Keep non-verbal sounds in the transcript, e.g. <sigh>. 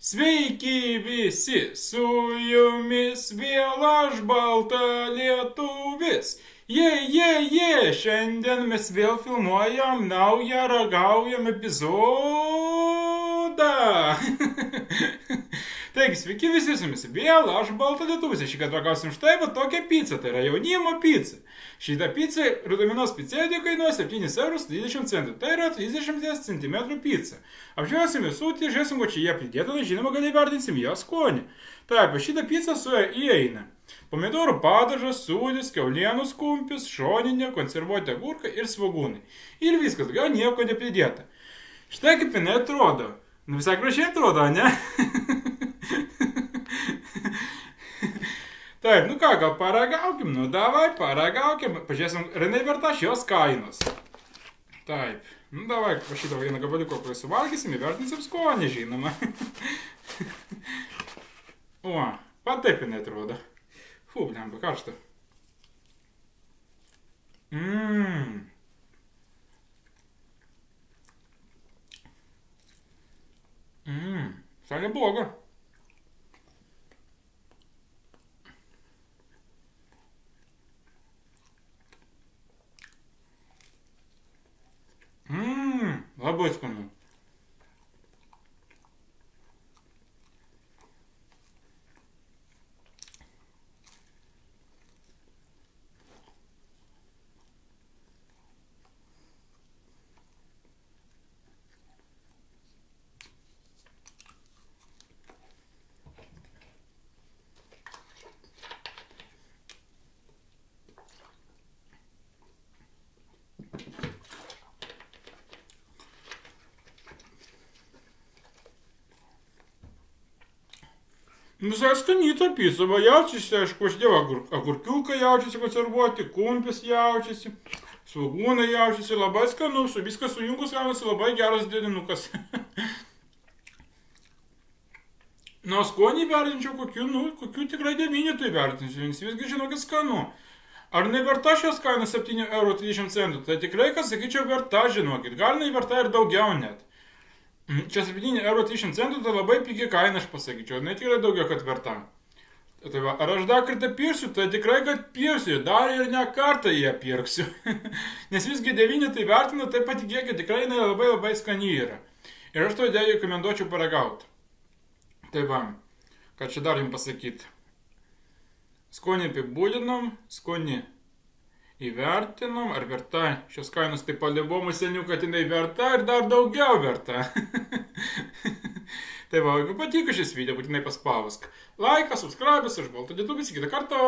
Sveiki visi, su jumis vėl aš balta lietuvis. Jie, jie, jie, šiandien mes vėl filmuojam naują ragaujam epizodą. <laughs> Taigi, sveiki visi su jumis. Vėl aš balta lietuvis. Šį kartą ragausim štai va tokią pizzą. Tai yra jaunimo pizza. Šitą pizzą Rudaminos pizzėdė kainuoja 7 eurus 30 centų. Tai yra 30 cm pizza. Apžiūrėsim visų, tai žiūrėsim, ko čia jie pridėta, tai žinoma, gal įvertinsim jo skonį. Taip, šitą pizzą su įeina. Pomidorų padažas, sūdis, keulienos kumpis, šoninė, konservuoti agurką ir svagūnai. Ir viskas, gal nieko nepridėta. Štai kaip jinai atrodo. Nu visai gražiai atrodo, ne? <laughs> Taip, nu ką, gal paragaukim, nu davai, paragaukim, pažiūrėsim, ar jinai verta šios kainos. Taip, nu davai, šitą vieną gabaliuką, kurį suvalgysim, įvertinsim skonį, žinoma. <laughs> o, pat taip jinai atrodo. Fū, blemba, karšta. Mmm. Mmm, visai nebloga. Mmm, skanyta pica, va jaučiasi, aišku, aš dėjau agur, agurkiuką jaučiasi konservuoti, kumpis jaučiasi, svagūnai jaučiasi, labai skanu, su viskas sujungus gaunasi labai geras dėdinukas. <laughs> Na, skonį vertinčiau kokiu, nu, kokiu tikrai devynetų įvertinsiu, nes visgi žinokit skanu. Ar neverta šios kainos 7,30 eurų? Tai tikrai, kas sakyčiau, verta, žinokit. Gal neverta ir daugiau net. Čia 7,30 eurų tai labai pigiai kaina, aš pasakyčiau, ne tikrai daugiau, kad verta. Tai va, ar aš dar kartą pirksiu, tai tikrai, kad pirksiu, dar ir ne kartą ją pirksiu. <laughs> Nes visgi 9 tai vertinu, tai patikėkit, tikrai jinai labai labai skani yra. Ir aš to idėją rekomenduočiau paragauti. Tai va, ką čia dar jums pasakyti. Skonį apibūdinom, skonį įvertinom, ar verta šios kainos, tai palibuomų senių, kad jinai verta ir dar daugiau verta. <laughs> tai va, jeigu patiko šis video, būtinai paspausk. Laiką, subscribe, aš baltą dėtubį, kitą kartą. <laughs>